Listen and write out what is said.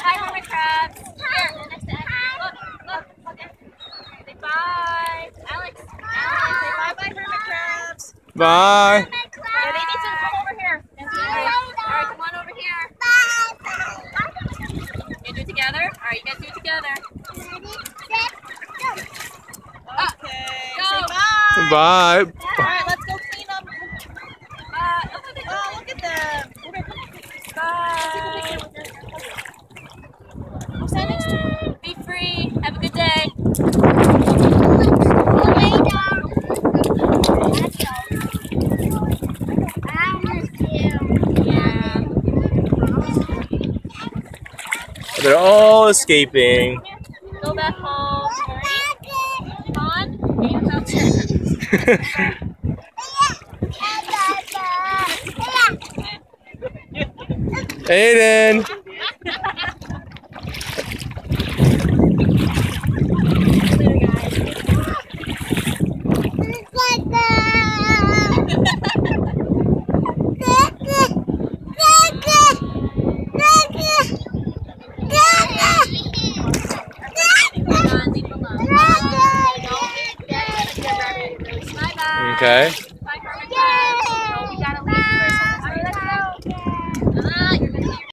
hi, hermit crabs. Here, next to Abby. Look, look, look. Say bye. Alex, Alex, say bye bye, hermit crabs. Bye. Oh, they need to come over here. All right, come on over here. You do it together? All right, you guys do it together. Okay. Go. Say bye. Bye. All right, let's go clean them. Uh, look at this. Oh, look at them. Bye. We'll next to. Be free. Have a good day. They're all escaping. Go back home. Come on. You come Aiden. on. Leave him alone. Bye bye. Okay.